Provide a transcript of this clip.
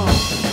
Come on.